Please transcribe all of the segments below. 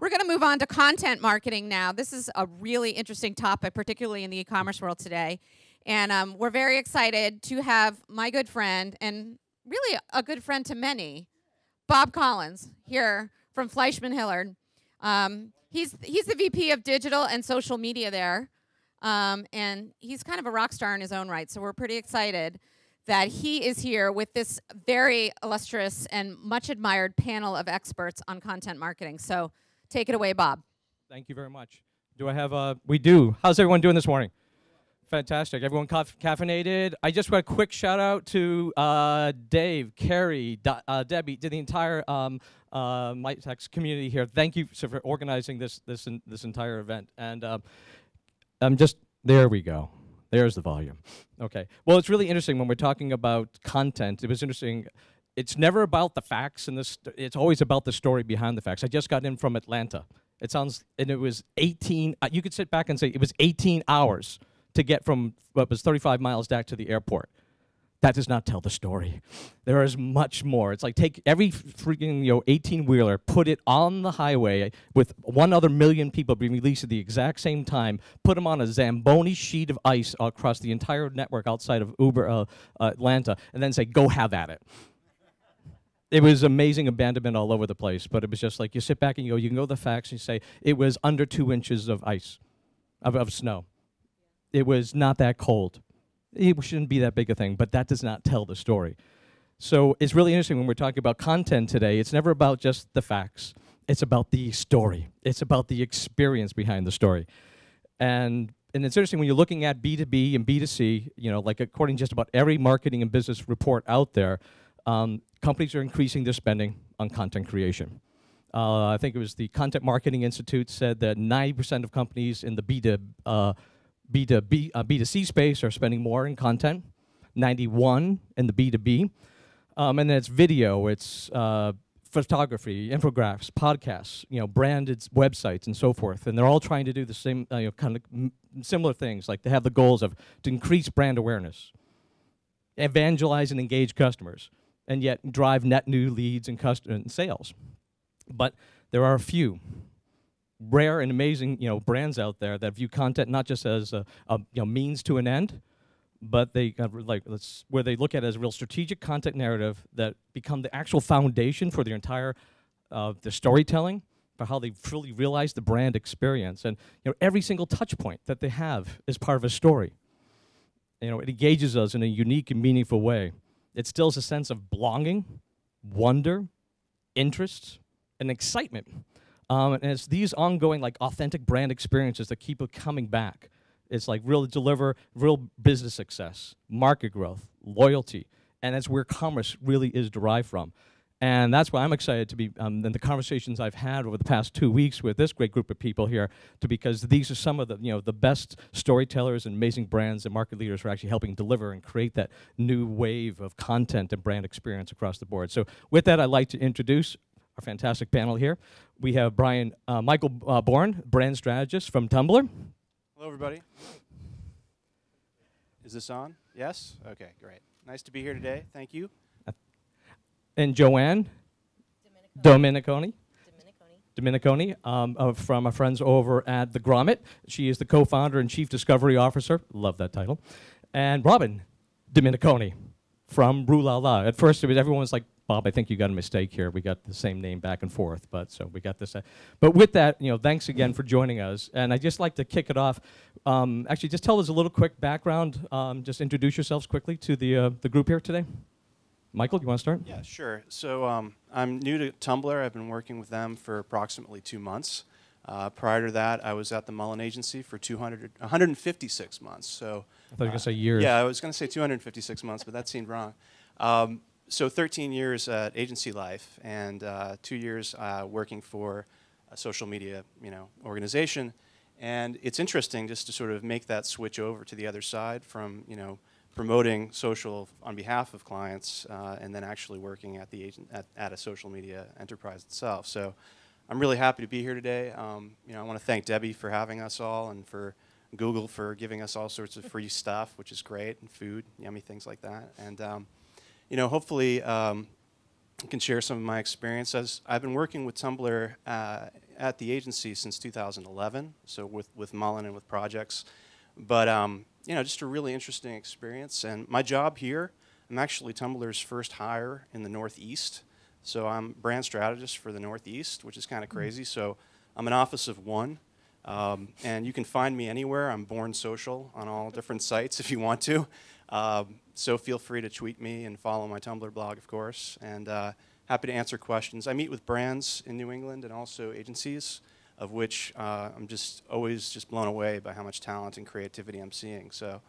We're going to move on to content marketing now. This is a really interesting topic, particularly in the e-commerce world today. And um, we're very excited to have my good friend, and really a good friend to many, Bob Collins, here from FleishmanHillard. Um, he's, he's the VP of digital and social media there. Um, and he's kind of a rock star in his own right. So we're pretty excited that he is here with this very illustrious and much admired panel of experts on content marketing. So Take it away, Bob. Thank you very much. Do I have a? We do. How's everyone doing this morning? Fantastic. Everyone caffeinated. I just want a quick shout out to uh, Dave, Carrie, uh, Debbie, to the entire um, uh, community here. Thank you for organizing this this this entire event. And um, I'm just there. We go. There's the volume. Okay. Well, it's really interesting when we're talking about content. It was interesting it's never about the facts and this it's always about the story behind the facts. I just got in from atlanta. It sounds and it was 18 uh, you could sit back and say it was 18 hours to get from what was 35 miles back to the airport. That does not tell the story. There is much more. It's like take every freaking you know 18 wheeler put it on the highway with one other million people being released at the exact same time put them on a zamboni sheet of ice across the entire network outside of uber uh, atlanta and then say go have at it it was amazing abandonment all over the place, but it was just like you sit back and you go, you can go the facts and you say it was under two inches of ice, of, of snow. It was not that cold. It shouldn't be that big a thing, but that does not tell the story. So it's really interesting when we're talking about content today. It's never about just the facts. It's about the story. It's about the experience behind the story. And and it's interesting when you're looking at B2B and B2C, you know, like according to just about every marketing and business report out there, um, companies are increasing their spending on content creation. Uh, I think it was the Content Marketing Institute said that 90% of companies in the B2, uh, B2B, uh, B2C space are spending more in content, 91 in the B2B. Um, and then it's video, it's uh, photography, infographics, podcasts, you know, branded websites and so forth. And they're all trying to do the same, uh, you know, kind of similar things. Like they have the goals of to increase brand awareness, evangelize and engage customers, and yet drive net new leads and, sales. But there are a few rare and amazing you know, brands out there that view content not just as a, a you know, means to an end, but they uh, like let's, where they look at it as a real strategic content narrative that become the actual foundation for their entire uh, the storytelling for how they fully realize the brand experience. And you know every single touch point that they have is part of a story. You know it engages us in a unique and meaningful way it stills a sense of belonging, wonder, interest, and excitement. Um, and it's these ongoing, like, authentic brand experiences that keep coming back. It's like really deliver real business success, market growth, loyalty, and that's where commerce really is derived from. And that's why I'm excited to be, um, the conversations I've had over the past two weeks with this great group of people here, to because these are some of the, you know, the best storytellers and amazing brands and market leaders who are actually helping deliver and create that new wave of content and brand experience across the board. So with that, I'd like to introduce our fantastic panel here. We have Brian, uh, Michael uh, Bourne, brand strategist from Tumblr. Hello, everybody. Is this on? Yes? Okay, great. Nice to be here today. Thank you and Joanne Domeniconi. Domeniconi, um, uh, from our friends over at The Grommet. She is the co-founder and chief discovery officer. Love that title. And Robin Domeniconi from Rue La La. At first, it was everyone was like, Bob, I think you got a mistake here. We got the same name back and forth, but so we got this. Uh, but with that, you know, thanks again for joining us. And I just like to kick it off. Um, actually, just tell us a little quick background. Um, just introduce yourselves quickly to the uh, the group here today. Michael, do you want to start? Yeah, sure. So um, I'm new to Tumblr. I've been working with them for approximately two months. Uh, prior to that, I was at the Mullen Agency for 200, 156 months. So I thought you were going to say years. Yeah, I was going to say 256 months, but that seemed wrong. Um, so 13 years at agency life and uh, two years uh, working for a social media, you know, organization. And it's interesting just to sort of make that switch over to the other side from, you know, promoting social on behalf of clients uh, and then actually working at the agent at, at, a social media enterprise itself. So I'm really happy to be here today. Um, you know, I want to thank Debbie for having us all and for Google for giving us all sorts of free stuff, which is great, and food, yummy things like that. And um, you know, hopefully, um, can share some of my experience. I've been working with Tumblr uh, at the agency since 2011, so with, with Mullen and with projects. But, um, you know, just a really interesting experience. And my job here, I'm actually Tumblr's first hire in the Northeast. So I'm brand strategist for the Northeast, which is kind of mm. crazy. So I'm an office of one. Um, and you can find me anywhere. I'm Bourne Social on all different sites if you want to. Um, so feel free to tweet me and follow my Tumblr blog, of course. And uh, happy to answer questions. I meet with brands in New England and also agencies, of which uh, I'm just always just blown away by how much talent and creativity I'm seeing. So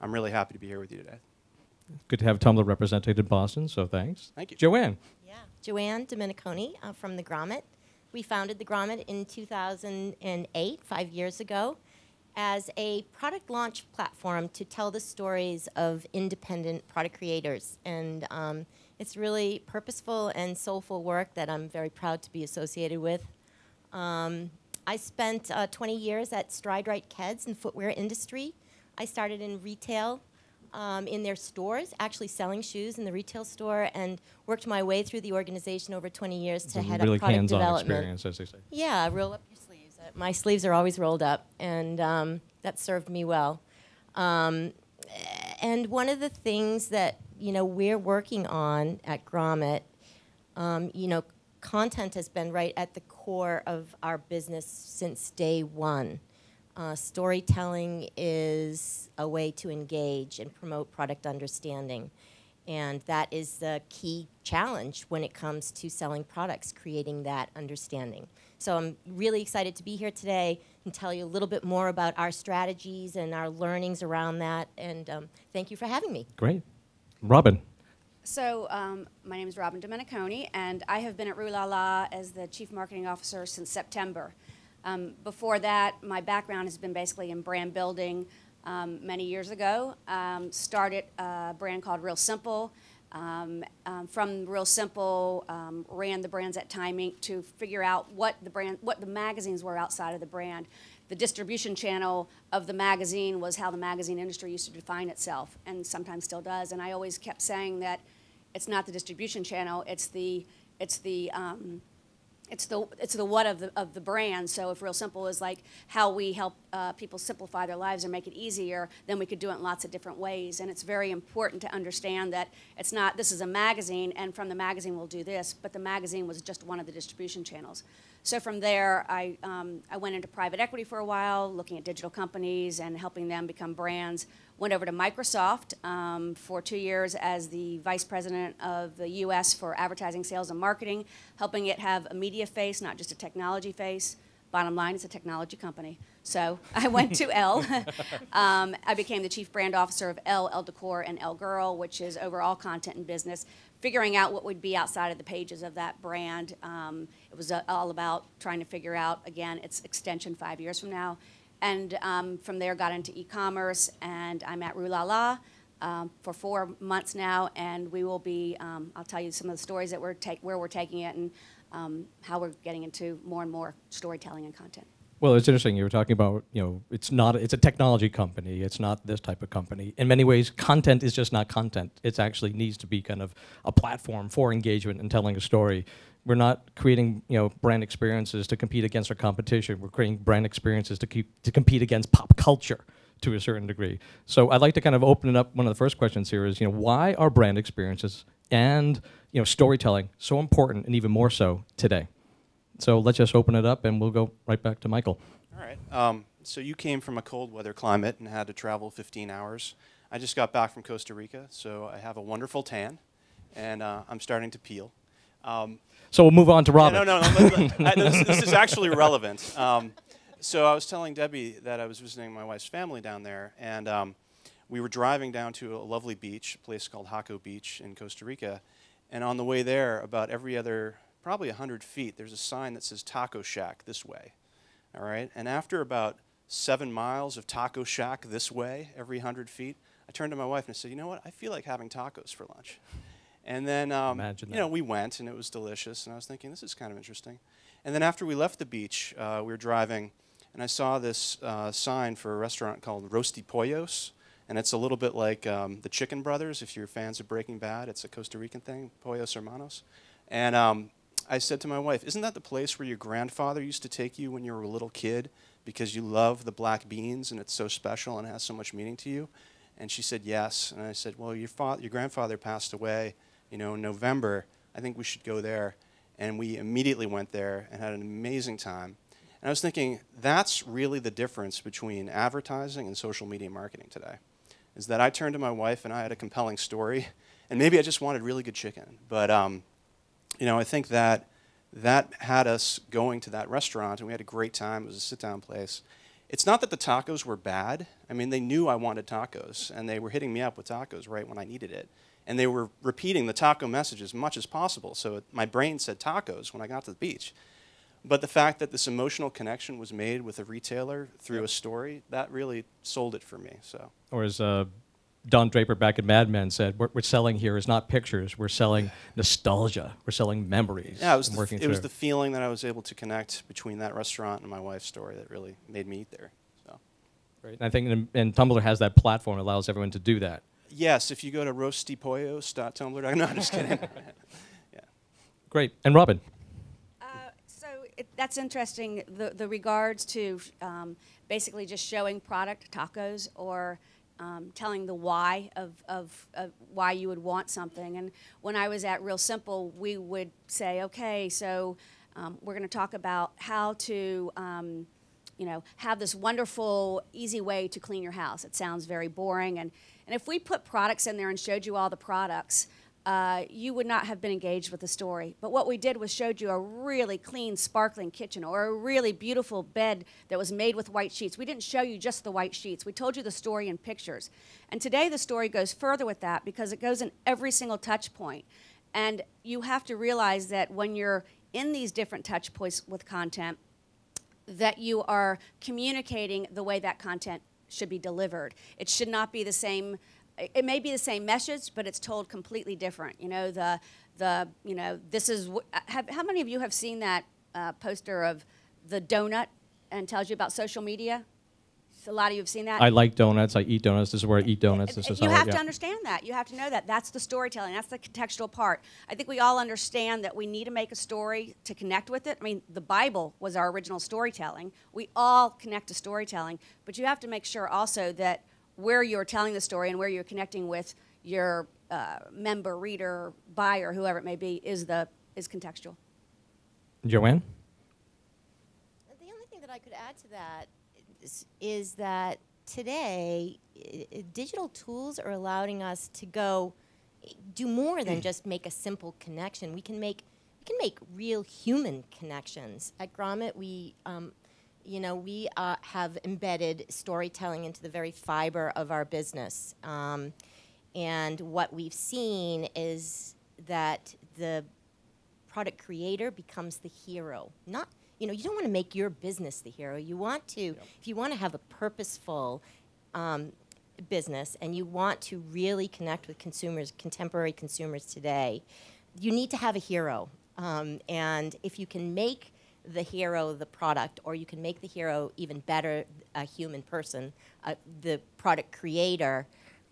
I'm really happy to be here with you today. Good to have Tumblr represented in Boston, so thanks. Thank you. Joanne. Yeah, Joanne Domeniconi uh, from the Grommet. We founded the Grommet in 2008, five years ago, as a product launch platform to tell the stories of independent product creators. And um, it's really purposeful and soulful work that I'm very proud to be associated with. Um, I spent uh, 20 years at Stride Rite Keds in the footwear industry. I started in retail um, in their stores, actually selling shoes in the retail store, and worked my way through the organization over 20 years to head really up product development. experience, as they say. Yeah, roll up your sleeves. Uh, my sleeves are always rolled up, and um, that served me well. Um, and one of the things that you know we're working on at Grommet, um, you know, content has been right at the core of our business since day one. Uh, storytelling is a way to engage and promote product understanding. And that is the key challenge when it comes to selling products, creating that understanding. So I'm really excited to be here today and tell you a little bit more about our strategies and our learnings around that. And um, thank you for having me. Great. Robin. So um, my name is Robin Domeniconi, and I have been at Rue La La as the Chief Marketing Officer since September. Um, before that, my background has been basically in brand building. Um, many years ago, um, started a brand called Real Simple. Um, um, from Real Simple, ran the brands at Time Inc. to figure out what the brand, what the magazines were outside of the brand. The distribution channel of the magazine was how the magazine industry used to define itself, and sometimes still does. And I always kept saying that it's not the distribution channel; it's the it's the it's the it's the what of the of the brand. So if Real Simple is like how we help uh, people simplify their lives or make it easier, then we could do it in lots of different ways. And it's very important to understand that it's not this is a magazine, and from the magazine we'll do this, but the magazine was just one of the distribution channels. So from there, I um, I went into private equity for a while, looking at digital companies and helping them become brands went over to Microsoft um, for two years as the vice president of the U.S. for advertising, sales, and marketing, helping it have a media face, not just a technology face. Bottom line, it's a technology company. So I went to Elle. um, I became the chief brand officer of Elle, Elle Decor, and Elle Girl, which is overall content and business, figuring out what would be outside of the pages of that brand. Um, it was uh, all about trying to figure out, again, its extension five years from now and um, from there got into e-commerce and I'm at Rue La La um, for four months now and we will be, um, I'll tell you some of the stories that we're take, where we're taking it and um, how we're getting into more and more storytelling and content. Well, it's interesting. You were talking about, you know, it's not, it's a technology company. It's not this type of company. In many ways, content is just not content. It actually needs to be kind of a platform for engagement and telling a story we're not creating you know brand experiences to compete against our competition. We're creating brand experiences to keep to compete against pop culture to a certain degree. So I'd like to kind of open it up. One of the first questions here is you know why are brand experiences and you know storytelling so important and even more so today? So let's just open it up and we'll go right back to Michael. All right. Um, so you came from a cold weather climate and had to travel 15 hours. I just got back from Costa Rica, so I have a wonderful tan, and uh, I'm starting to peel. Um, so we'll move on to Robin. Yeah, no, no, no. I, this, this, is actually relevant. Um, so I was telling Debbie that I was visiting my wife's family down there, and um, we were driving down to a lovely beach, a place called Jaco Beach in Costa Rica. And on the way there, about every other, probably 100 feet, there's a sign that says Taco Shack this way. All right? And after about seven miles of Taco Shack this way, every 100 feet, I turned to my wife and I said, You know what? I feel like having tacos for lunch. And then, um, you know, we went and it was delicious. And I was thinking, this is kind of interesting. And then after we left the beach, uh, we were driving, and I saw this uh, sign for a restaurant called Rostipollos. And it's a little bit like um, the Chicken Brothers, if you're fans of Breaking Bad. It's a Costa Rican thing, Pollos Hermanos. And um, I said to my wife, Isn't that the place where your grandfather used to take you when you were a little kid because you love the black beans and it's so special and has so much meaning to you? And she said, Yes. And I said, Well, your, fa- your grandfather passed away, you know, in November. I think we should go there. And we immediately went there and had an amazing time. And I was thinking, that's really the difference between advertising and social media marketing today. Is that I turned to my wife and I had a compelling story, and maybe I just wanted really good chicken. But um, you know, I think that that had us going to that restaurant, and we had a great time. It was a sit-down place. It's not that the tacos were bad. I mean, they knew I wanted tacos, and they were hitting me up with tacos right when I needed it. And they were repeating the taco message as much as possible. So it, my brain said tacos when I got to the beach. But the fact that this emotional connection was made with a retailer through a story, that really sold it for me. So Or as uh, Don Draper back at Mad Men said, what we're selling here is not pictures. We're selling nostalgia. We're selling memories. yeah, it was the, working it was the feeling that I was able to connect between that restaurant and my wife's story that really made me eat there. So Right. And I think and, and Tumblr has that platform that allows everyone to do that. yes, if you go to roastypollos.tumblr, no, I'm just kidding. yeah. Great. And Robin, Uh, so it, that's interesting. The the regards to um, basically just showing product tacos or um, telling the why of, of, of why you would want something. And when I was at Real Simple, we would say, okay, so um, we're going to talk about how to. Um, you know, have this wonderful, easy way to clean your house. It sounds very boring, and and if we put products in there and showed you all the products, uh, you would not have been engaged with the story. But what we did was showed you a really clean, sparkling kitchen or a really beautiful bed that was made with white sheets. We didn't show you just the white sheets. We told you the story in pictures. And today the story goes further with that because it goes in every single touch point. And you have to realize that when you're in these different touch points with content, that you are communicating the way that content should be delivered. It should not be the same. It may be the same message, but it's told completely different. You know the the you know this is wh- have, how many of you have seen that uh, poster of the donut and tells you about social media? A lot of you have seen that. I like donuts. I eat donuts. This is where I eat donuts. This is you how I- have to understand that. You have to know that. That's the storytelling. That's the contextual part. I think we all understand that we need to make a story to connect with it. I mean, the Bible was our original storytelling. We all connect to storytelling, but you have to make sure also that where you're telling the story and where you're connecting with your uh, member, reader, buyer, whoever it may be, is the is contextual. Joanne? The only thing that I could add to that is, is that today, i- i- digital tools are allowing us to go do more than just make a simple connection. We can make we can make real human connections. At Grommet, we um, you know we uh, have embedded storytelling into the very fiber of our business. Um, and what we've seen is that the product creator becomes the hero. Not, you know, you don't want to make your business the hero. You want to, if you want to have a purposeful um, business and you want to really connect with consumers, contemporary consumers today, you need to have a hero. Um, and if you can make the hero the product, or you can make the hero even better, a human person, uh, the product creator,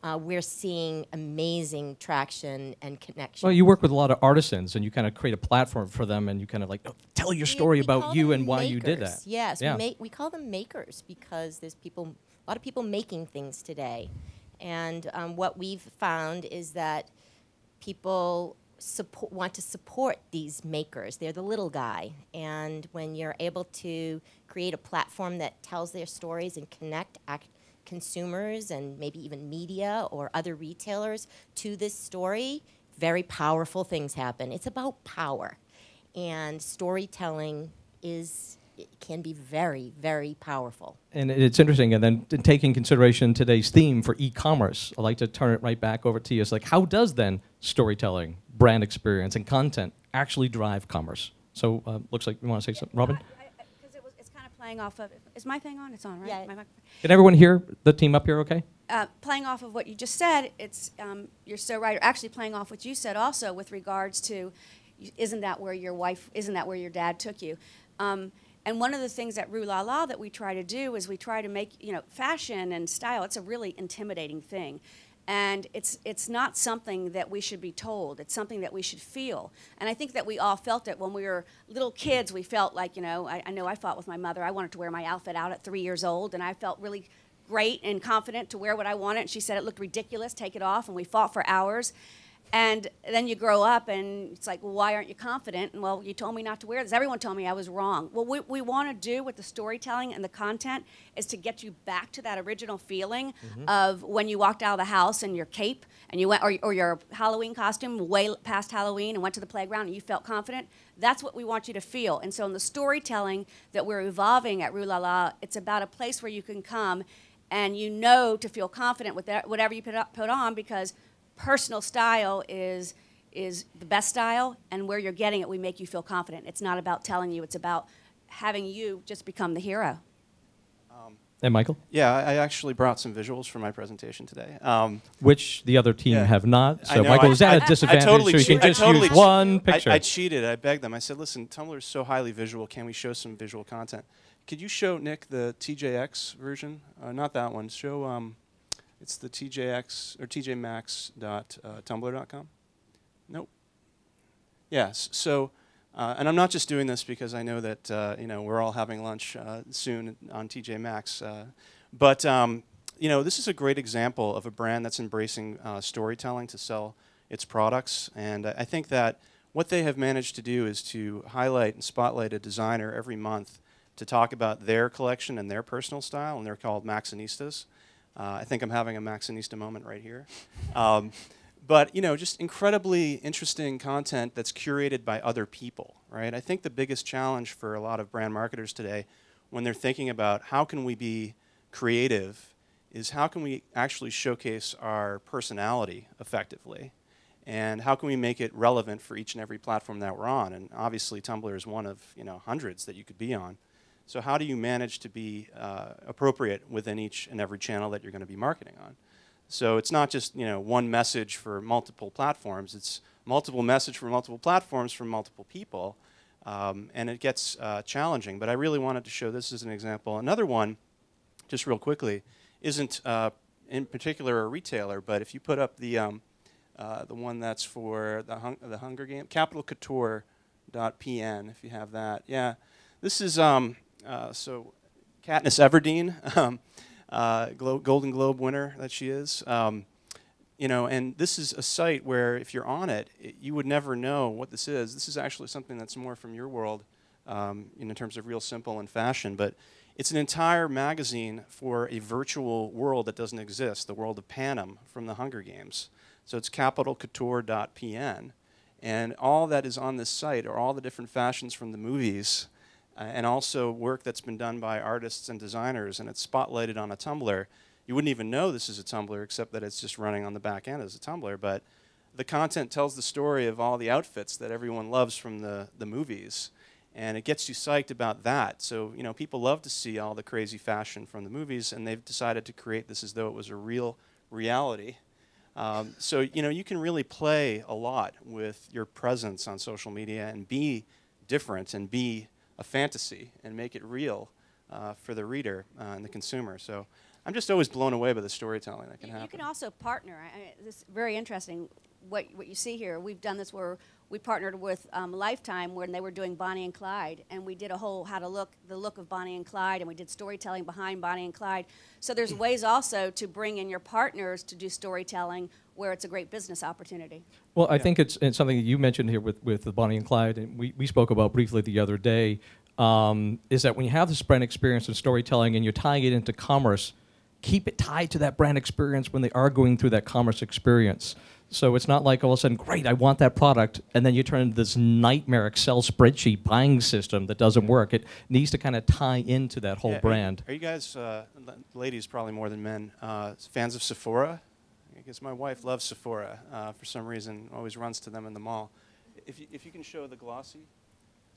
uh, we're seeing amazing traction and connection. Well, you work with a lot of artisans, and you kind of create a platform for them, and you kind of like oh, tell your story we call about you and why you did that. Yes, Yeah. we, we call them makers because there's people, a lot of people making things today. And um, what we've found is that people support, want to support these makers. They're the little guy. And when you're able to create a platform that tells their stories and connect consumers and maybe even media or other retailers to this story, very powerful things happen. It's about power. And storytelling is it can be very, very powerful. And it's interesting. And then taking consideration today's theme for e-commerce, I'd like to turn it right back over to you. It's like, how does then storytelling, brand experience, and content actually drive commerce? So, uh, looks like you want to say something, Robin. Because it was, it's kind of playing off of. Is my thing on? It's on, right? Yeah. My. Can everyone hear the team up here? Okay. uh, playing off of what you just said, it's um, you're so right. Actually, playing off what you said also with regards to, isn't that where your wife? Isn't that where your dad took you? Um, and one of the things at Rue La La that we try to do is we try to make you know fashion and style. It's a really intimidating thing, And it's, it's not something that we should be told. It's something that we should feel. And I think that we all felt it when we were little kids. We felt like, you know, I, I know I fought with my mother. I wanted to wear my outfit out at three years old, and I felt really great and confident to wear what I wanted. And she said it looked ridiculous, take it off. And we fought for hours. And then you grow up and it's like, well, why aren't you confident? And well, you told me not to wear this. Everyone told me I was wrong. Well, what we want to do with the storytelling and the content is to get you back to that original feeling mm-hmm. of when you walked out of the house in your cape and you went, or, or your Halloween costume way past Halloween and went to the playground and you felt confident. That's what we want you to feel. And so in the storytelling that we're evolving at Rue La La, it's about a place where you can come and you know to feel confident with that, whatever you put, up, put on because personal style is is the best style and where you're getting it we make you feel confident. It's not about telling you it's about having you just become the hero. Um, and michael? Yeah i actually brought some visuals for my presentation today. Um, which the other team yeah. have not so michael I, is at a disadvantage? Totally so you can just totally use one picture I, I cheated. I begged them. I said listen tumblr is so highly visual. Can we show some visual content? Could you show nick the tjx version? Uh, not that one. Show um, it's the TJX or tjmaxx.tumblr.com. Uh, nope. Yes. So, uh, and I'm not just doing this because I know that uh, you know we're all having lunch uh, soon on TJ Maxx, uh, but um, you know this is a great example of a brand that's embracing uh, storytelling to sell its products, and I think that what they have managed to do is to highlight and spotlight a designer every month to talk about their collection and their personal style, and they're called Maxinistas. Uh, I think I'm having a Maxinista moment right here. Um, but you know, just incredibly interesting content that's curated by other people, right? I think the biggest challenge for a lot of brand marketers today, when they're thinking about how can we be creative, is how can we actually showcase our personality effectively, and how can we make it relevant for each and every platform that we're on? And obviously, Tumblr is one of you know hundreds that you could be on. So how do you manage to be uh, appropriate within each and every channel that you're going to be marketing on? So it's not just you know one message for multiple platforms. It's multiple message for multiple platforms from multiple people, um, and it gets uh, challenging. But I really wanted to show this as an example. Another one, just real quickly, isn't uh, in particular a retailer, but if you put up the um, uh, the one that's for the, hung the Hunger Game, capitalcouture.pn, if you have that, yeah. This is um, uh, so Katniss Everdeen, um, uh, Glo Golden Globe winner that she is. Um, you know, and this is a site where if you're on it, it, you would never know what this is. This is actually something that's more from your world um, in terms of real simple and fashion, but it's an entire magazine for a virtual world that doesn't exist, the world of Panem from the Hunger Games. So it's capitalcouture.pn. And all that is on this site are all the different fashions from the movies uh, and also work that's been done by artists and designers, and it's spotlighted on a Tumblr. You wouldn't even know this is a Tumblr except that it's just running on the back end as a Tumblr. But the content tells the story of all the outfits that everyone loves from the, the movies. And it gets you psyched about that. So, you know, people love to see all the crazy fashion from the movies, and they've decided to create this as though it was a real reality. Um, so, you know, you can really play a lot with your presence on social media and be different and be a fantasy and make it real uh, for the reader uh, and the consumer. So I'm just always blown away by the storytelling that can you, happen. You can also partner. I, this is very interesting. What what you see here, we've done this where we partnered with um, Lifetime when they were doing Bonnie and Clyde, and we did a whole how to look the look of Bonnie and Clyde, and we did storytelling behind Bonnie and Clyde. So there's ways also to bring in your partners to do storytelling where it's a great business opportunity. Well, I think it's, it's something that you mentioned here with, with the Bonnie and Clyde, and we, we spoke about briefly the other day, um, is that when you have this brand experience and storytelling and you're tying it into commerce, keep it tied to that brand experience when they are going through that commerce experience. So it's not like all of a sudden, great, I want that product, and then you turn into this nightmare Excel spreadsheet buying system that doesn't work. It needs to kind of tie into that whole yeah, brand. Are you, are you guys, uh, ladies probably more than men, uh, fans of Sephora? because my wife loves Sephora uh, for some reason, always runs to them in the mall. If you, if you can show the glossy.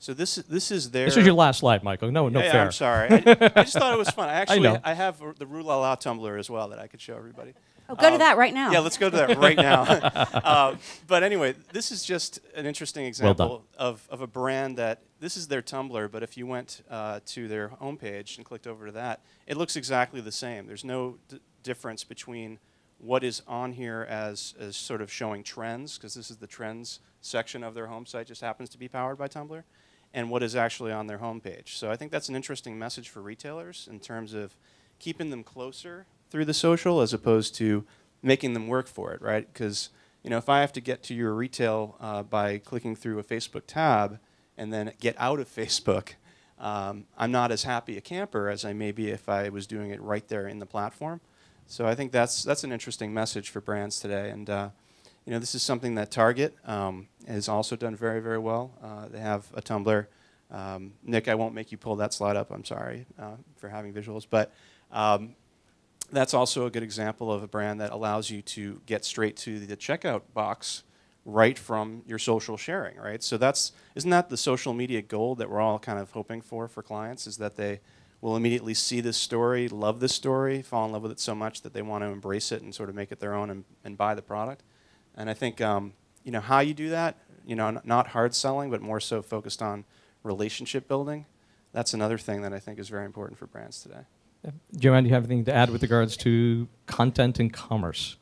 So this this is their. This is your last slide, Michael. No, no yeah, fair. I'm sorry. I, I, just thought it was fun. I actually I, I have the Rue La La Tumblr as well that I could show everybody. Oh, go um, to that right now. Yeah, let's go to that right now. uh, but anyway, this is just an interesting example well of, of a brand that this is their Tumblr, but if you went uh, to their homepage and clicked over to that, it looks exactly the same. There's no difference between what is on here as, as sort of showing trends, because this is the trends section of their home site, just happens to be powered by Tumblr, and what is actually on their homepage. So I think that's an interesting message for retailers in terms of keeping them closer through the social as opposed to making them work for it, right? Because you know, if I have to get to your retail uh, by clicking through a Facebook tab and then get out of Facebook, um, I'm not as happy a camper as I may be if I was doing it right there in the platform. So I think that's that's an interesting message for brands today, and uh, you know, this is something that Target um, has also done very very well. Uh, they have a Tumblr. Um, Nick, I won't make you pull that slide up. I'm sorry uh, for having visuals, but um, that's also a good example of a brand that allows you to get straight to the checkout box right from your social sharing, right? So that's isn't that the social media goal that we're all kind of hoping for for clients is that they will immediately see this story, love this story, fall in love with it so much that they want to embrace it and sort of make it their own and, and buy the product. And I think um, you know how you do that, you know, not hard selling, but more so focused on relationship building. That's another thing that I think is very important for brands today. Joanne, do you have anything to add with regards to content and commerce?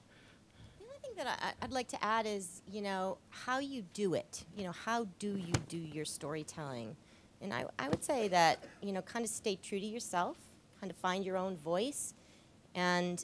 The only thing that I, I'd like to add is, you know, how you do it. You know, how do you do your storytelling? And I, I would say that, you know, kind of stay true to yourself, kind of find your own voice. And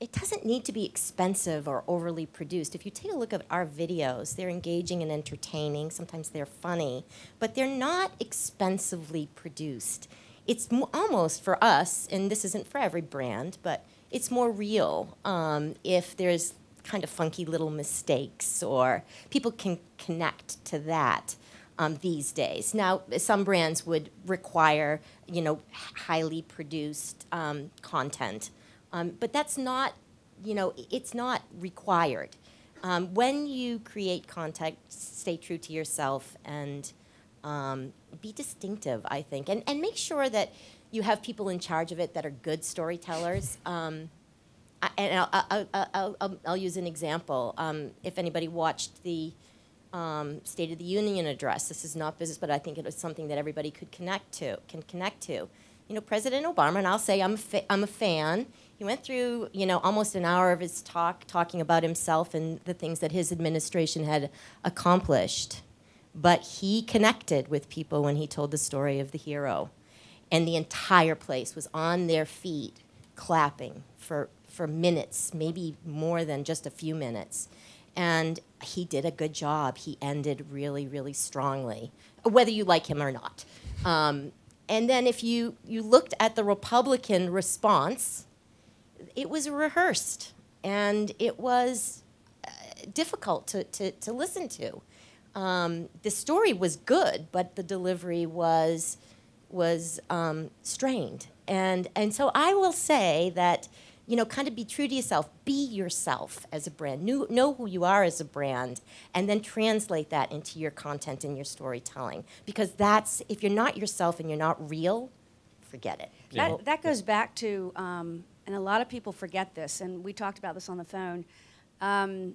it doesn't need to be expensive or overly produced. If you take a look at our videos, they're engaging and entertaining. Sometimes they're funny, but they're not expensively produced it's almost for us, and this isn't for every brand, but it's more real um, if there's kind of funky little mistakes or people can connect to that um, these days. Now, some brands would require, you know, highly produced um, content, um, but that's not, you know, it's not required. Um, when you create content, stay true to yourself and um, be distinctive, I think, and, and make sure that you have people in charge of it that are good storytellers. Um, I, and I'll, I'll, I'll, I'll, use an example. Um, if anybody watched the um, State of the Union address, this is not business, but I think it was something that everybody could connect to, can connect to. You know, President Obama, and I'll say I'm a, fa- I'm a fan. He went through, you know, almost an hour of his talk talking about himself and the things that his administration had accomplished but he connected with people when he told the story of the hero. And the entire place was on their feet, clapping for, for minutes, maybe more than just a few minutes. And he did a good job. He ended really, really strongly, whether you like him or not. Um, and then if you, you looked at the Republican response, it was rehearsed and it was uh, difficult to, to, to listen to um, the story was good, but the delivery was was um, strained. And and so I will say that you know, kind of be true to yourself. Be yourself as a brand. Know, know who you are as a brand, and then translate that into your content and your storytelling. Because that's if you're not yourself and you're not real, forget it. That, that goes back to, um, and a lot of people forget this, and we talked about this on the phone, um,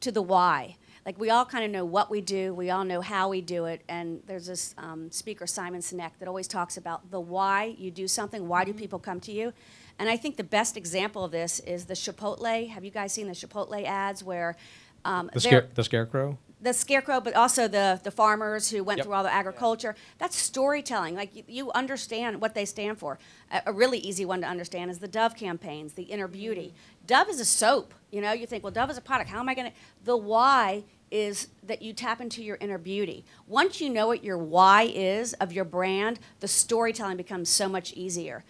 to the why like we all kind of know what we do, we all know how we do it, and there's this um, speaker, Simon Sinek, that always talks about the why you do something, why do mm-hmm. people come to you? And I think the best example of this is the Chipotle. Have you guys seen the Chipotle ads where um, the, scare, the scarecrow? the scarecrow, but also the, the farmers who went yep. through all the agriculture. That's storytelling. Like you, you understand what they stand for. A, a, really easy one to understand is the Dove campaigns, the inner beauty. Mm. Dove is a soap. You know, you think, well, Dove is a product. How am I going to? The why is that you tap into your inner beauty. Once you know what your why is of your brand, the storytelling becomes so much easier.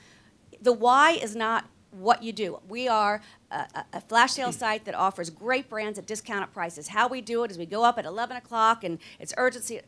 The why is not what you do. We are a, a, flash sale mm. site that offers great brands at discounted prices. How we do it is we go up at 11 o'clock and it's urgency,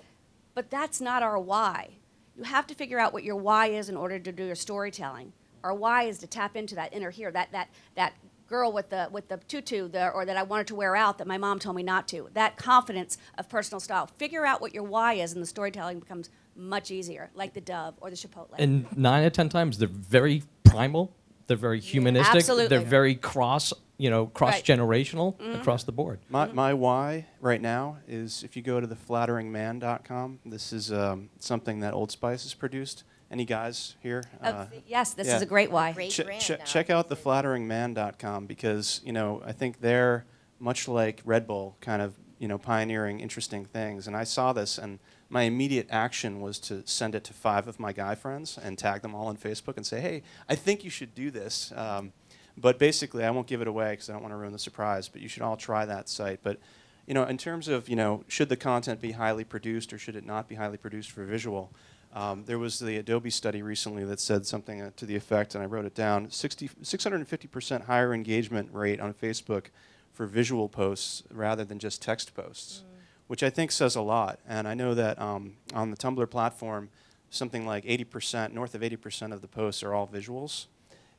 but that's not our why. You have to figure out what your why is in order to do your storytelling. Our why is to tap into that inner here, that, that, that girl with the with the tutu the, or that I wanted to wear out that my mom told me not to. That confidence of personal style. Figure out what your why is, and the storytelling becomes much easier, like the Dove or the Chipotle. And nine out of ten times, they're very primal. They're very humanistic. Absolutely. They're very cross, you know, cross generational right. mm-hmm. across the board. My, mm-hmm. my why right now is if you go to the flatteringman.com, this is um, something that Old Spice has produced. Any guys here? Oh, Uh, yes, this yeah. is a great why. Great che- brand che- check out theflatteringman.com because you know I think they're much like Red Bull, kind of you know pioneering interesting things. And I saw this, and my immediate action was to send it to five of my guy friends and tag them all on Facebook and say, "Hey, I think you should do this." Um, but basically, I won't give it away because I don't want to ruin the surprise. But you should all try that site. But you know, in terms of you know, should the content be highly produced or should it not be highly produced for visual? Um, there was the Adobe study recently that said something uh, to the effect, and I wrote it down 60, 650% higher engagement rate on Facebook for visual posts rather than just text posts, which I think says a lot. And I know that um, on the Tumblr platform, something like 80%, north of 80% of the posts are all visuals.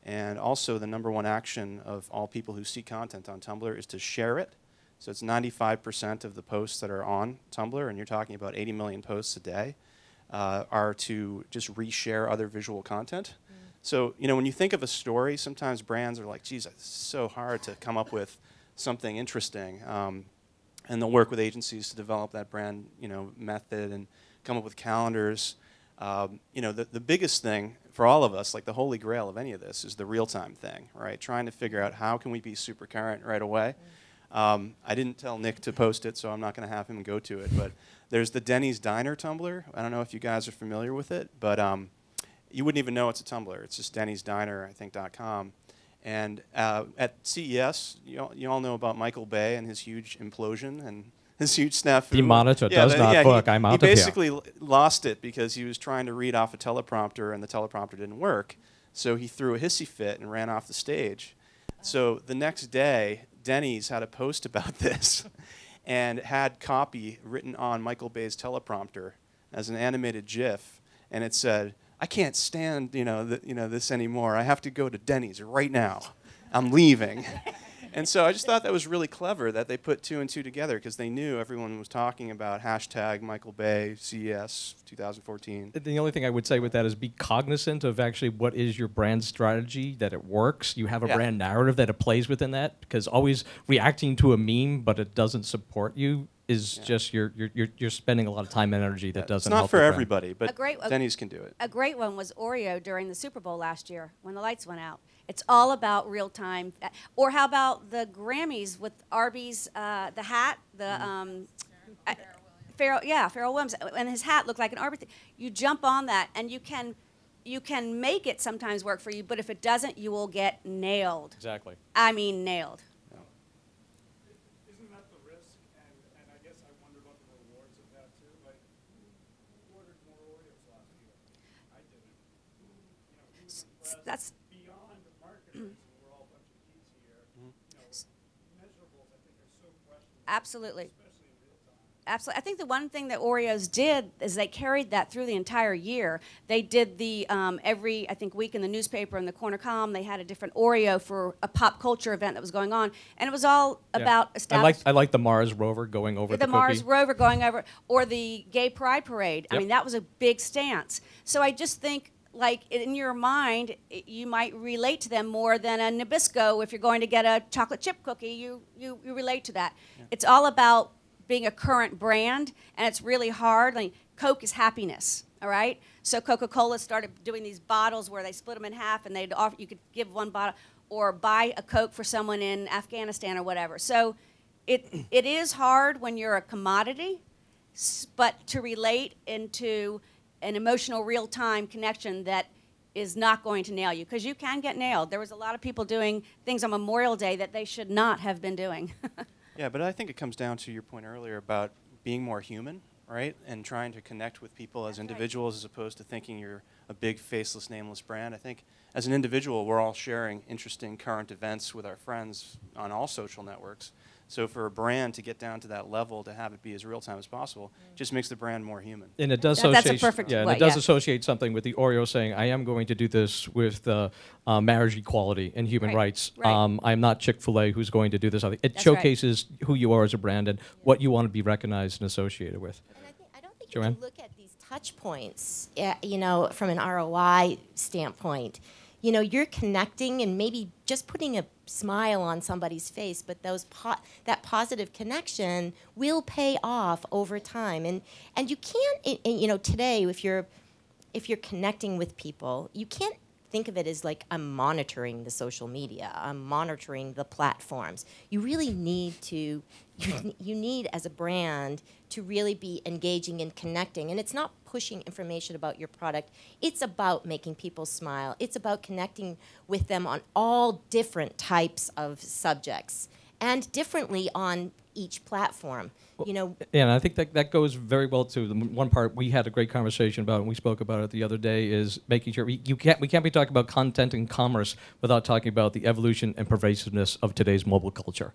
And also, the number one action of all people who see content on Tumblr is to share it. So it's 95% of the posts that are on Tumblr, and you're talking about 80 million posts a day uh, are to just reshare other visual content. So, you know, when you think of a story, sometimes brands are like, geez, it's so hard to come up with something interesting. Um, and they'll work with agencies to develop that brand, you know, method and come up with calendars. Um, you know, the, the biggest thing for all of us, like the holy grail of any of this, is the real-time thing, right? Trying to figure out how can we be super current right away. Um, I didn't tell Nick to post it, so I'm not going to have him go to it. But there's the Denny's Diner Tumblr. I don't know if you guys are familiar with it, but um, you wouldn't even know it's a Tumblr. It's just Denny's Diner, I think, .com. And uh, at CES, you all, you all know about Michael Bay and his huge implosion and his huge snafu. The monitor does the- not he- work. I'm out of here. He basically lost it because he was trying to read off a teleprompter and the teleprompter didn't work. So he threw a hissy fit and ran off the stage. So the next day, Denny's had a post about this and had copy written on Michael Bay's teleprompter as an animated GIF, and it said, "I can't stand you know you know this anymore. I have to go to Denny's right now. I'm leaving." And so I just thought that was really clever that they put two and two together because they knew everyone was talking about hashtag Michael Bay CES 2014. The only thing I would say with that is be cognizant of actually what is your brand strategy, that it works. You have a Yeah. brand narrative that it plays within that, because always reacting to a meme but it doesn't support you is just you're, you're you're you're spending a lot of time and energy that It's doesn't. not help for everybody, but A great- a- Denny's can do it. A great one was Oreo during the Super Bowl last year when the lights went out. It's all about real time. Or how about the Grammys with Arby's, uh, the hat, the um, uh, Pharrell, yeah, Pharrell Williams, and his hat looked like an Arby's. You jump on that, and you can, you can make it sometimes work for you. But if it doesn't, you will get nailed. Exactly. I mean, nailed. Isn't absolutely. especially in real time. Absolutely. I think the one thing that Oreos did is they carried that through the entire year. They did the um, every I think week in the newspaper in the corner column. They had a different Oreo for a pop culture event that was going on, and it was all Yeah. about I like establishing I like the Mars rover going over the, the, Mars. Rover going over, or the Gay Pride Parade. I mean, that was a big stance. So I just think, like in your mind, you might relate to them more than a Nabisco. If you're going to get a chocolate chip cookie, you you, you relate to that. It's all about being a current brand, and it's really hard. Like Coke is happiness. All right. So Coca-Cola started doing these bottles where they split them in half, and they'd offer you could give one bottle or buy a Coke for someone in Afghanistan or whatever. So it it is hard when you're a commodity, but to relate into an emotional real time connection that is not going to nail you because you can get nailed. There was a lot of people doing things on Memorial Day that they should not have been doing. Yeah, but I think it comes down to your point earlier about being more human, right? And trying to connect with people as That's right. individuals as opposed to thinking you're a big, faceless, nameless brand. I think as an individual, we're all sharing interesting current events with our friends on all social networks. So for a brand to get down to that level, to have it be as real time as possible, just makes the brand more human. And it does That- that's a associate, perfect yeah, and way, it does yeah. associate something with the Oreo saying, "I am going to do this with uh, uh, marriage equality and human Right, rights. right. Um, I'm not Chick Fil A who's going to do this. It That's right. showcases who you are as a brand and what you want to be recognized and associated with. And I, think, I don't think Joanne? you look at these touch points, uh, you know, from an ROI standpoint. You know, you're connecting and maybe just putting a smile on somebody's face, but those po- that positive connection will pay off over time. And and you can't, you know, today if you're if you're connecting with people, you can't think of it as like I'm monitoring the social media, I'm monitoring the platforms. You really need to, you, you need as a brand to really be engaging and connecting. And it's not pushing information about your product, it's about making people smile, it's about connecting with them on all different types of subjects and differently on each platform. You know, Yeah, and I think that, that goes very well to the one part we had a great conversation about, and we spoke about it the other day, is making sure we, you can't, we can't be talking about content and commerce without talking about the evolution and pervasiveness of today's mobile culture.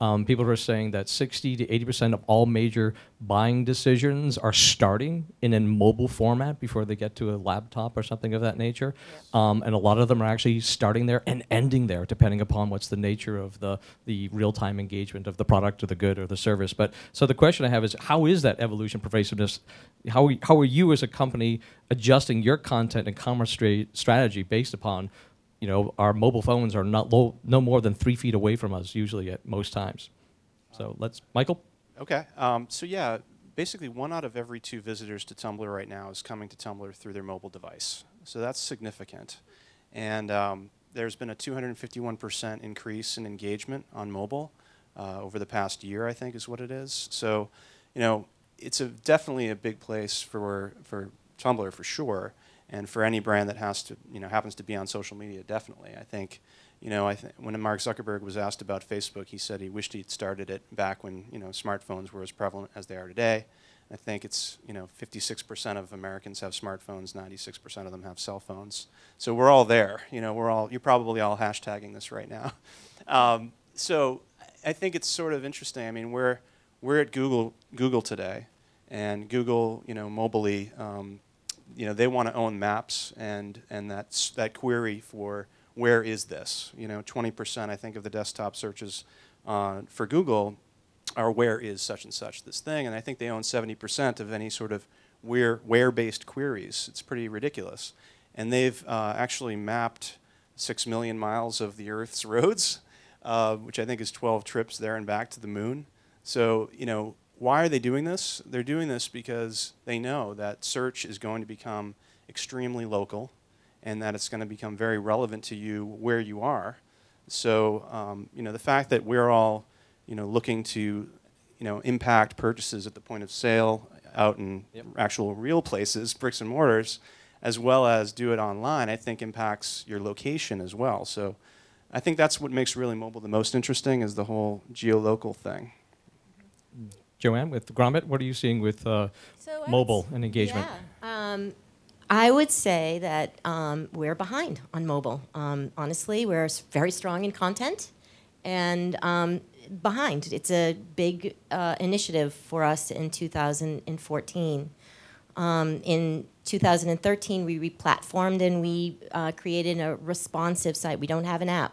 Um, people are saying that 60 to 80% of all major buying decisions are starting in a mobile format before they get to a laptop or something of that nature. Um, and a lot of them are actually starting there and ending there, depending upon what's the nature of the, the real time engagement of the product or the good or the service. But so the question I have is how is that evolution pervasiveness? How, how are you as a company adjusting your content and commerce stra- strategy based upon you know, our mobile phones are not low, no more than three feet away from us usually at most times. So let's, Michael. Okay. Um, so yeah, basically one out of every two visitors to Tumblr right now is coming to Tumblr through their mobile device. So that's significant. And um, there's been a 251% increase in engagement on mobile uh, over the past year, I think is what it is. So, you know, it's a, definitely a big place for, for Tumblr for sure. And for any brand that has to, you know, happens to be on social media, definitely. I think you know, I th- when Mark Zuckerberg was asked about Facebook, he said he wished he'd started it back when you know smartphones were as prevalent as they are today. I think it's you know 56% of Americans have smartphones, 96% of them have cell phones. So we're all there. You know, we're all you're probably all hashtagging this right now. Um, so I think it's sort of interesting. I mean, we're we're at Google Google today, and Google, you know, mobilely, um, you know, they want to own maps and and that's that query for where is this? You know, 20% I think of the desktop searches uh, for Google are where is such and such this thing, and I think they own 70% of any sort of where where-based queries. It's pretty ridiculous, and they've uh, actually mapped six million miles of the Earth's roads, uh, which I think is 12 trips there and back to the moon. So you know, why are they doing this? They're doing this because they know that search is going to become extremely local and that it's going to become very relevant to you where you are. So, um, you know, the fact that we're all, you know, looking to, you know, impact purchases at the point of sale out in Yep. actual real places, bricks and mortars, as well as do it online, I think impacts your location as well. So, I think that's what makes really mobile the most interesting is the whole geolocal thing. Joanne, with Grommet, what are you seeing with uh, So mobile and engagement? Yeah. Um, I would say that um, we're behind on mobile. Um, honestly, we're very strong in content and um, behind. It's a big uh, initiative for us in 2014. Um, in 2013, we replatformed and we uh, created a responsive site. We don't have an app.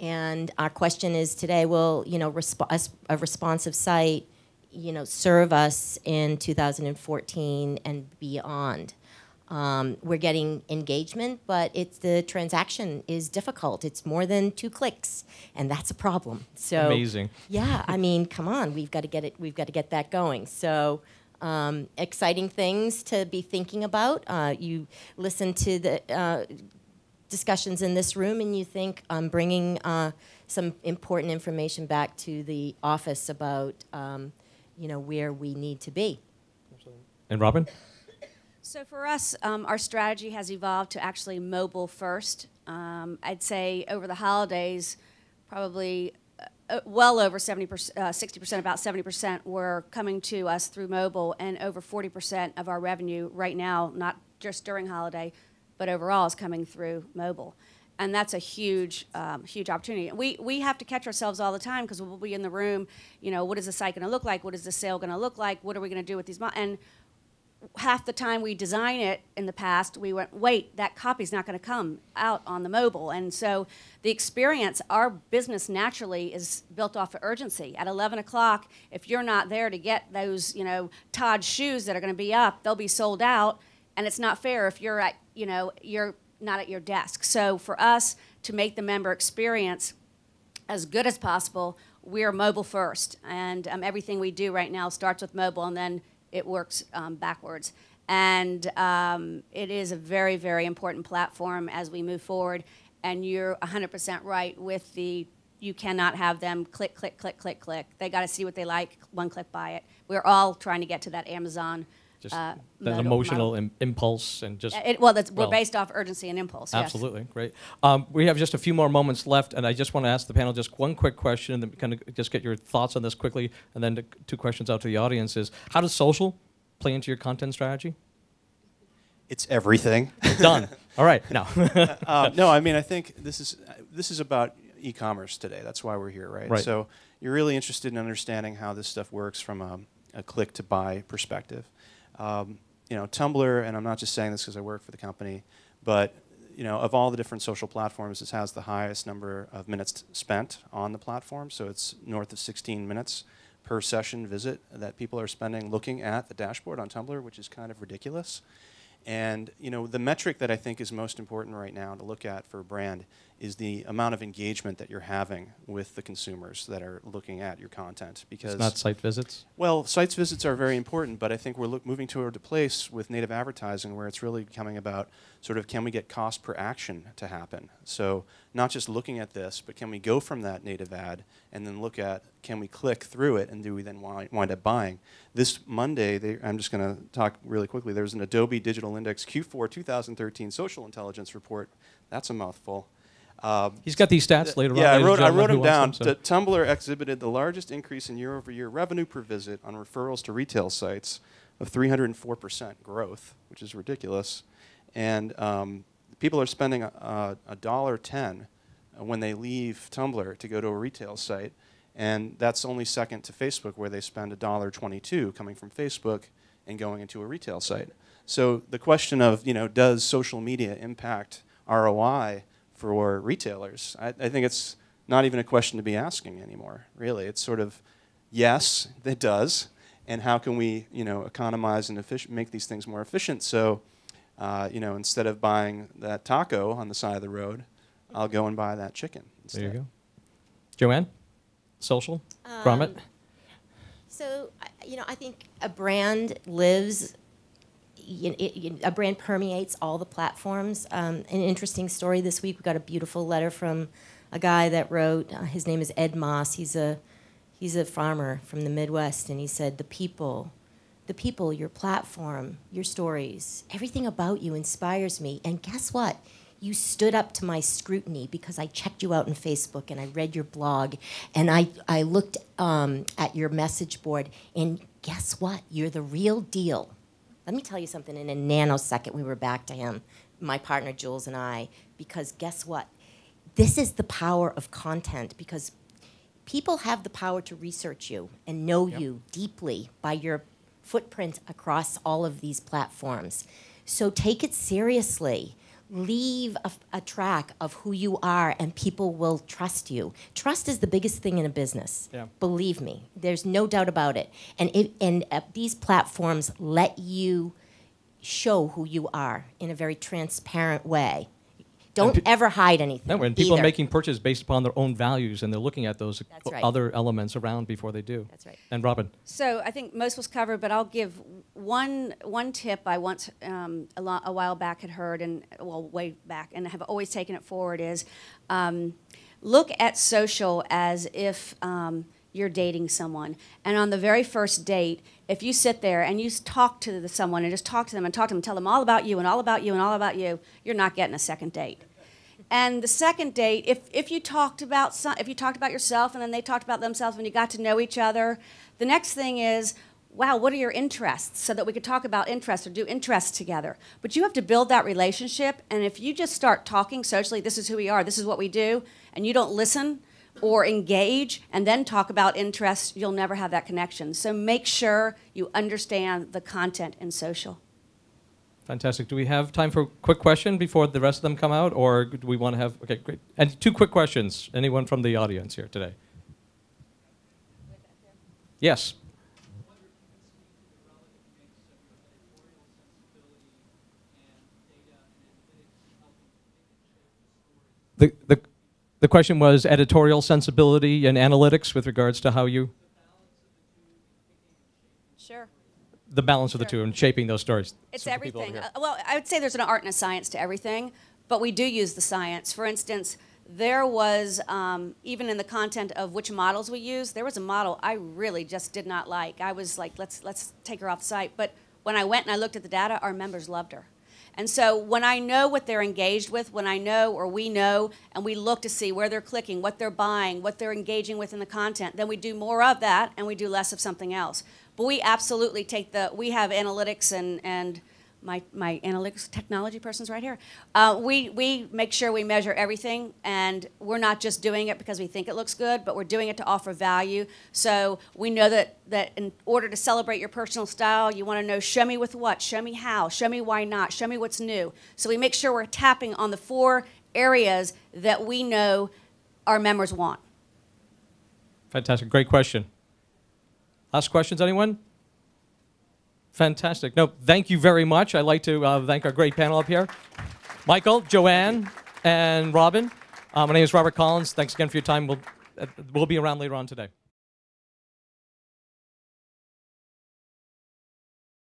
And our question is today, will you know resp- a responsive site, you know, serve us in 2014 and beyond? Um, we're getting engagement, but it's the transaction is difficult. It's more than two clicks, and that's a problem. So Amazing. yeah, I mean, come on, we've got to get it. We've got to get that going. So, um, exciting things to be thinking about. Uh, you listen to the uh, discussions in this room, and you think I'm bringing uh, some important information back to the office about, um, you know, where we need to be. And Robin? So for us, um, our strategy has evolved to actually mobile first. Um, I'd say over the holidays, probably uh, uh, well over 70%, uh, 60%, about 70% were coming to us through mobile, and over 40% of our revenue right now, not just during holiday, but overall, is coming through mobile. And that's a huge, um, huge opportunity. We, we have to catch ourselves all the time because we'll be in the room, you know, what is the site going to look like? What is the sale going to look like? What are we going to do with these? And half the time we design it in the past, we went, wait, that copy's not going to come out on the mobile. And so the experience, our business naturally is built off of urgency. At 11 o'clock, if you're not there to get those, you know, Todd shoes that are going to be up, they'll be sold out. And it's not fair if you're at, you know, you're not at your desk. So for us to make the member experience as good as possible, we're mobile first, and um, everything we do right now starts with mobile, and then it works um, backwards. And um, it is a very, very important platform as we move forward. And you're 100% right with the you cannot have them click, click, click, click, click. They got to see what they like, one click buy it. We're all trying to get to that Amazon. Just uh, that model- emotional model. Im- impulse and just. It, well, that's, we're based off urgency and impulse. yes. Absolutely, great. Um, we have just a few more moments left, and I just want to ask the panel just one quick question, and then kind of just get your thoughts on this quickly, and then two questions out to the audience is: How does social play into your content strategy? It's everything. Done. All right. Now, um, no, I mean, I think this is this is about e-commerce today. That's why we're here, right? Right. So you're really interested in understanding how this stuff works from a, a click to buy perspective. Um, you know, Tumblr, and I'm not just saying this because I work for the company, but you know, of all the different social platforms, this has the highest number of minutes spent on the platform. So it's north of 16 minutes per session visit that people are spending looking at the dashboard on Tumblr, which is kind of ridiculous. And you know, the metric that I think is most important right now to look at for a brand is the amount of engagement that you're having with the consumers that are looking at your content. Because it's not site visits. well, sites visits are very important, but I think we're look, moving toward a place with native advertising where it's really becoming about sort of can we get cost per action to happen. So not just looking at this, but can we go from that native ad and then look at can we click through it and do we then wi- wind up buying? This Monday, they, I'm just going to talk really quickly. There's an Adobe Digital Index Q4 2013 social intelligence report. That's a mouthful. Um, He's got these stats later on. yeah, I wrote, I wrote them down. them, T- Tumblr exhibited the largest increase in year-over-year revenue per visit on referrals to retail sites of 304% growth, which is ridiculous. And um, people are spending a, a dollar ten uh, when they leave Tumblr to go to a retail site, and that's only second to Facebook, where they spend a dollar twenty-two coming from Facebook and going into a retail site. So the question of you know does social media impact ROI for retailers? I, I think it's not even a question to be asking anymore. Really, it's sort of yes, it does, and how can we you know economize and effic- make these things more efficient? So uh, you know instead of buying that taco on the side of the road, I'll go and buy that chicken. Instead. There you go. Joanne, social, Grommet. Um, So, you know, I think a brand lives, it- a brand permeates all the platforms. Um, an interesting story this week, we got a beautiful letter from a guy that wrote, uh, his name is Ed Moss. He's a, he's a farmer from the Midwest, and he said, The people, the people, your platform, your stories, everything about you inspires me. And guess what? You stood up to my scrutiny because I checked you out on Facebook and I read your blog and I, I looked um, at your message board. And guess what? You're the real deal. Let me tell you something. In a nanosecond, we were back to him, my partner Jules and I, because guess what? This is the power of content because people have the power to research you and know you deeply by your footprint across all of these platforms. So take it seriously. Leave a, a track of who you are, and people will trust you. Trust is the biggest thing in a business. Yeah. Believe me, there's no doubt about it. And it, and uh, these platforms let you show who you are in a very transparent way. Don't pe- ever hide anything. No, when people are making purchases based upon their own values and they're looking at those right. other elements around before they do. That's right. And Robin, So I think most was covered, but I'll give one one tip I once um, a, lo- a while back had heard, and well, way back, and have always taken it forward is um, look at social as if um, you're dating someone, and on the very first date, if you sit there and you talk to the, someone and just talk to them and talk to them, tell them all about you and all about you and all about you, you're not getting a second date. And the second date, if, if you talked about some, if you talked about yourself and then they talked about themselves when you got to know each other, the next thing is, wow, what are your interests? So that we could talk about interests or do interests together. But you have to build that relationship. And if you just start talking socially, this is who we are, this is what we do, and you don't listen or engage and then talk about interests, you'll never have that connection. So make sure you understand the content in social. Fantastic. Do we have time for a quick question before the rest of them come out, or do we want to have? Okay, great. And two quick questions. Anyone from the audience here today? Yes. The, the, the question was editorial sensibility and analytics with regards to how you. Sure. The balance of the two and shaping those stories. It's So for people over everything. Uh, well, I would say there's an art and a science to everything, but we do use the science. For instance, there was, um, even in the content of which models we use, there was a model I really just did not like. I was like, let's, let's take her off the site. But when I went and I looked at the data, our members loved her. And so when I know what they're engaged with, when I know or we know, and we look to see where they're clicking, what they're buying, what they're engaging with in the content, then we do more of that and we do less of something else. But we absolutely take the, we have analytics and, and my, my analytics technology person's right here. Uh, we, we make sure we measure everything, and we're not just doing it because we think it looks good, but we're doing it to offer value. So we know that, that in order to celebrate your personal style, you want to know show me with what, show me how, show me why not, show me what's new. So we make sure we're tapping on the four areas that we know our members want. Fantastic. Great question. Last questions, anyone? Fantastic. No, thank you very much. I'd like to uh, thank our great panel up here Michael, Joanne, and Robin. Uh, my name is Robert Collins. Thanks again for your time. We'll, uh, we'll be around later on today.